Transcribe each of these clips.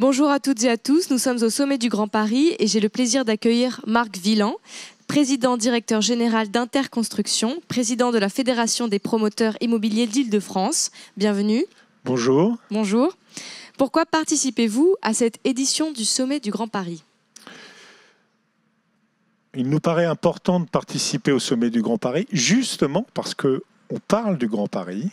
Bonjour à toutes et à tous, nous sommes au sommet du Grand Paris et j'ai le plaisir d'accueillir Marc Villan, président directeur général d'Interconstruction, président de la Fédération des promoteurs immobiliers d'Île-de-France. Bienvenue. Bonjour. Bonjour. Pourquoi participez-vous à cette édition du sommet du Grand Paris? Il nous paraît important de participer au sommet du Grand Paris, justement parce que on parle du Grand Paris,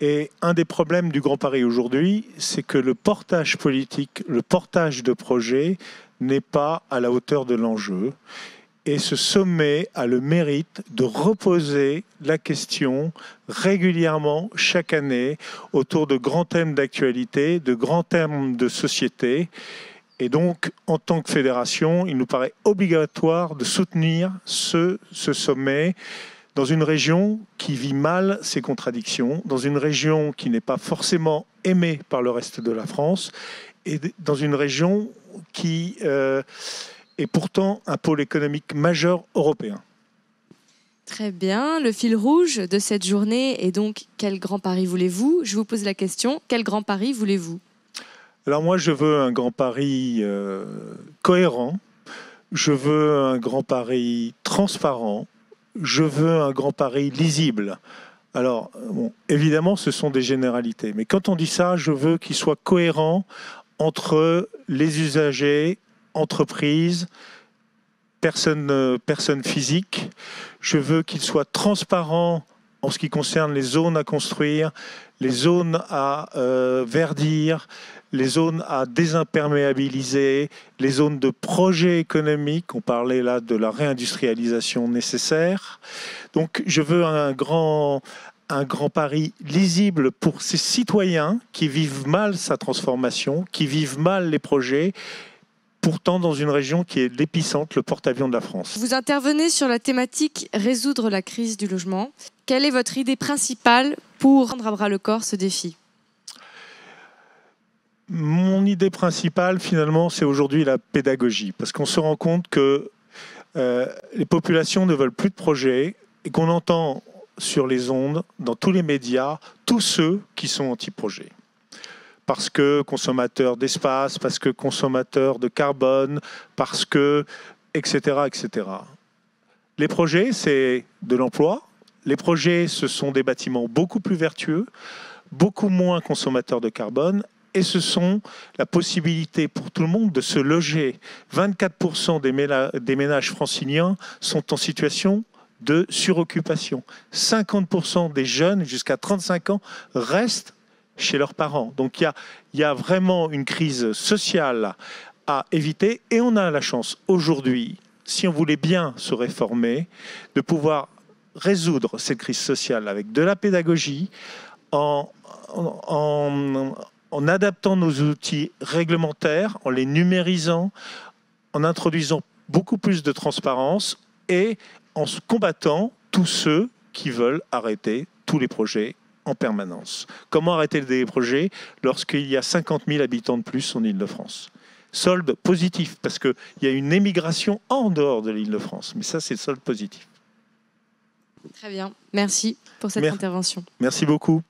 et un des problèmes du Grand Paris aujourd'hui, c'est que le portage politique, le portage de projets n'est pas à la hauteur de l'enjeu. Et ce sommet a le mérite de reposer la question régulièrement, chaque année, autour de grands thèmes d'actualité, de grands thèmes de société. Et donc, en tant que fédération, il nous paraît obligatoire de soutenir ce, ce sommet dans une région qui vit mal ses contradictions, dans une région qui n'est pas forcément aimée par le reste de la France, et dans une région qui euh, est pourtant un pôle économique majeur européen. Très bien. Le fil rouge de cette journée est donc quel grand Paris voulez-vous? Je vous pose la question, quel grand Paris voulez-vous? Alors moi, je veux un grand Paris euh, cohérent, je veux un grand Paris transparent, je veux un Grand Paris lisible. Alors, évidemment, ce sont des généralités. Mais quand on dit ça, je veux qu'il soit cohérent entre les usagers, entreprises, personnes, personnes physiques. Je veux qu'il soit transparent en ce qui concerne les zones à construire, les zones à euh, verdir, les zones à désimperméabiliser, les zones de projet économique. On parlait là de la réindustrialisation nécessaire. Donc je veux un grand, un grand pari lisible pour ces citoyens qui vivent mal sa transformation, qui vivent mal les projets pourtant dans une région qui est l'épicentre, le porte-avions de la France. Vous intervenez sur la thématique résoudre la crise du logement. Quelle est votre idée principale pour rendre à bras le corps ce défi? Mon idée principale, finalement, c'est aujourd'hui la pédagogie, parce qu'on se rend compte que euh, les populations ne veulent plus de projets et qu'on entend sur les ondes, dans tous les médias, tous ceux qui sont anti-projets. Parce que consommateurs d'espace, parce que consommateurs de carbone, parce que, etc., etc. Les projets, c'est de l'emploi. Les projets, ce sont des bâtiments beaucoup plus vertueux, beaucoup moins consommateurs de carbone et ce sont la possibilité pour tout le monde de se loger. 24% des ménages franciliens sont en situation de suroccupation. 50% des jeunes jusqu'à 35 ans restent chez leurs parents. Donc il y a, vraiment une crise sociale à éviter et on a la chance aujourd'hui, si on voulait bien se réformer, de pouvoir résoudre cette crise sociale avec de la pédagogie, en, adaptant nos outils réglementaires, en les numérisant, en introduisant beaucoup plus de transparence et en combattant tous ceux qui veulent arrêter tous les projets en permanence. Comment arrêter les projets lorsqu'il y a 50 000 habitants de plus en Ile-de-France Solde positif, parce qu'il y a une émigration en dehors de l'Île-de-France. Mais ça, c'est le solde positif. Très bien. Merci pour cette intervention. Merci beaucoup.